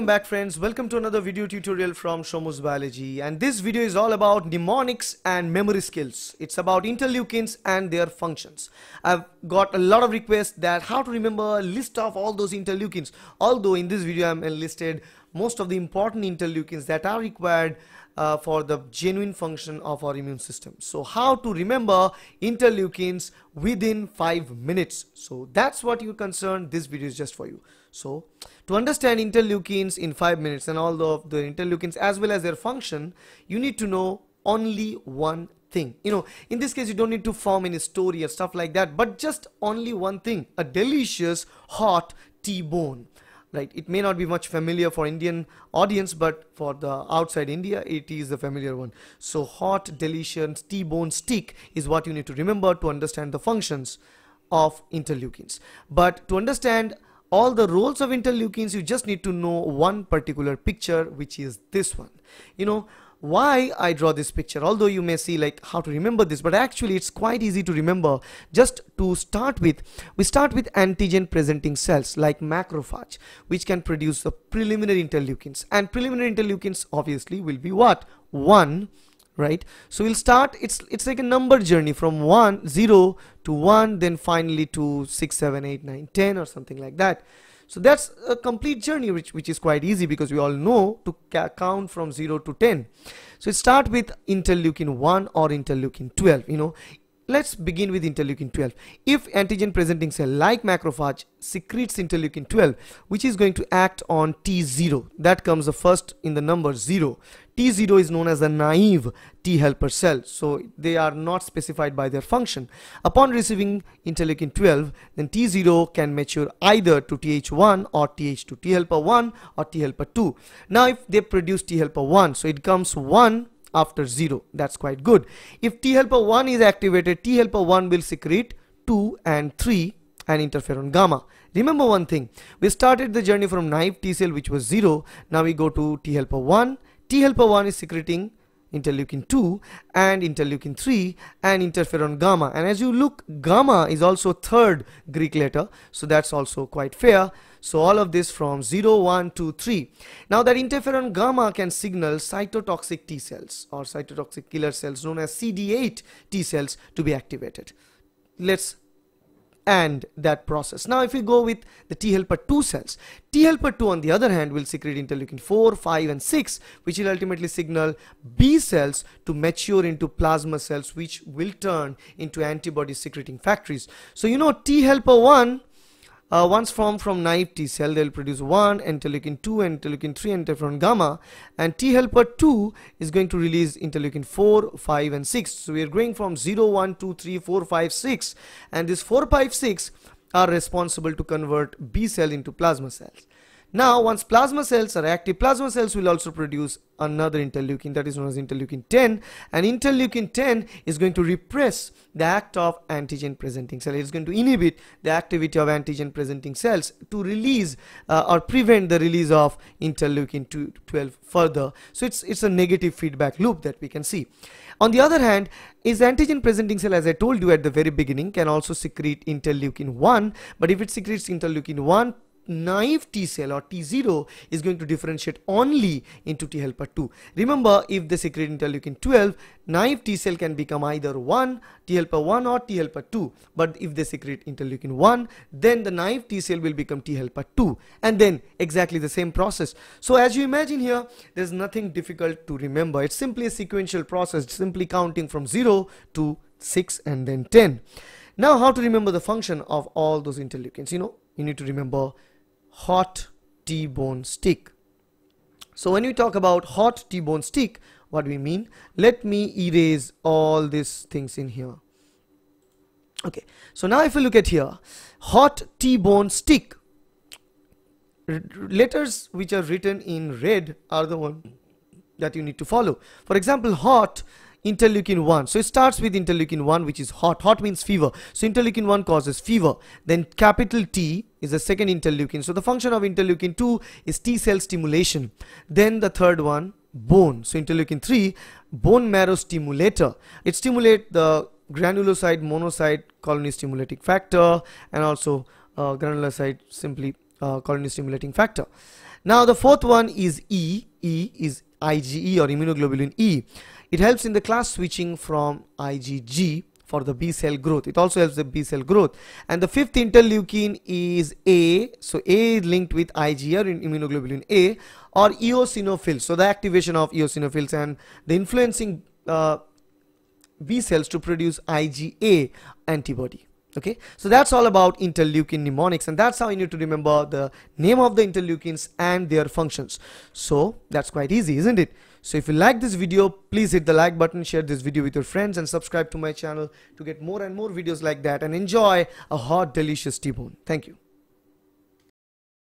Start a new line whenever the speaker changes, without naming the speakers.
welcome back friends. Welcome to another video tutorial from Shomu's Biology and this video is all about mnemonics and memory skills. It's about interleukins and their functions. I've got a lot of requests that how to remember a list of all those interleukins. Although in this video I'm enlisted most of the important interleukins that are required uh, for the genuine function of our immune system. So how to remember interleukins within 5 minutes. So that's what you're concerned. This video is just for you. So to understand interleukins in 5 minutes and all of the interleukins as well as their function, you need to know only one thing. You know, in this case you don't need to form any story or stuff like that, but just only one thing, a delicious hot T-bone right it may not be much familiar for indian audience but for the outside india it is the familiar one. So hot delicious t-bone stick is what you need to remember to understand the functions of interleukins. But to understand all the roles of interleukins you just need to know one particular picture which is this one. You know why I draw this picture although you may see like how to remember this but actually it's quite easy to remember. Just to start with we start with antigen presenting cells like macrophage which can produce the preliminary interleukins. And preliminary interleukins obviously will be what? 1 right? So we'll start it's it's like a number journey from 1 0 to 1 then finally to 6 7 8 9 10 or something like that so that's a complete journey which, which is quite easy because we all know to count from 0 to 10. So start with interleukin 1 or interleukin 12. You know, Let's begin with interleukin 12. If antigen presenting cell like macrophage secretes interleukin 12 which is going to act on T0 that comes the first in the number 0. T0 is known as a naive T helper cell. So they are not specified by their function. Upon receiving interleukin 12 then T0 can mature either to TH1 or TH2 T helper 1 or T helper 2. Now if they produce T helper 1 so it comes 1 after 0 that's quite good. If t helper 1 is activated t helper 1 will secrete 2 and 3 and interferon gamma. Remember one thing. We started the journey from naive t cell which was 0 now we go to t helper 1 t helper 1 is secreting interleukin 2 and interleukin 3 and interferon gamma. And as you look gamma is also third Greek letter. So that's also quite fair. So all of this from 0 1 2 3 now that interferon gamma can signal cytotoxic T cells or cytotoxic killer cells known as CD8 T cells to be activated. Let's and that process. Now if we go with the T helper 2 cells, T helper 2 on the other hand will secrete interleukin 4, 5 and 6 which will ultimately signal B cells to mature into plasma cells which will turn into antibody secreting factories. So you know T helper 1 uh, once formed from naive T cell, they'll produce 1, interleukin 2, interleukin 3, interferon gamma, and T helper 2 is going to release interleukin 4, 5, and 6. So we are going from 0, 1, 2, 3, 4, 5, 6, and this 4, 5, 6 are responsible to convert B cell into plasma cells. Now once plasma cells are active, plasma cells will also produce another interleukin that is known as interleukin 10 and interleukin 10 is going to repress the act of antigen presenting cell. It is going to inhibit the activity of antigen presenting cells to release uh, or prevent the release of interleukin 12 further. So it's, it's a negative feedback loop that we can see. On the other hand, is antigen presenting cell as I told you at the very beginning can also secrete interleukin 1 but if it secretes interleukin 1 naive T cell or T0 is going to differentiate only into T helper 2. Remember if they secrete interleukin 12, naive T cell can become either 1, T helper 1 or T helper 2. But if they secrete interleukin 1, then the naive T cell will become T helper 2 and then exactly the same process. So as you imagine here, there's nothing difficult to remember. It's simply a sequential process, simply counting from 0 to 6 and then 10. Now how to remember the function of all those interleukins? You know, you need to remember hot T-bone stick. So when we talk about hot T-bone stick, what we mean? Let me erase all these things in here. Okay, so now if you look at here, hot T-bone stick, letters which are written in red are the one that you need to follow. For example, hot interleukin 1 so it starts with interleukin 1 which is hot. Hot means fever. So interleukin 1 causes fever. Then capital T is the second interleukin. So the function of interleukin 2 is T cell stimulation. Then the third one bone. So interleukin 3 bone marrow stimulator. It stimulates the granulocyte monocyte colony stimulating factor and also uh, granulocyte simply uh, colony stimulating factor. Now the fourth one is E. E is IgE or immunoglobulin E. It helps in the class switching from IgG for the B cell growth. It also helps the B cell growth. And the fifth interleukin is A. So A is linked with IgE or immunoglobulin A or eosinophils. So the activation of eosinophils and the influencing uh, B cells to produce IgA antibody okay? So that's all about interleukin mnemonics and that's how you need to remember the name of the interleukins and their functions. So that's quite easy isn't it? So if you like this video please hit the like button share this video with your friends and subscribe to my channel to get more and more videos like that and enjoy a hot delicious t-bone. Thank you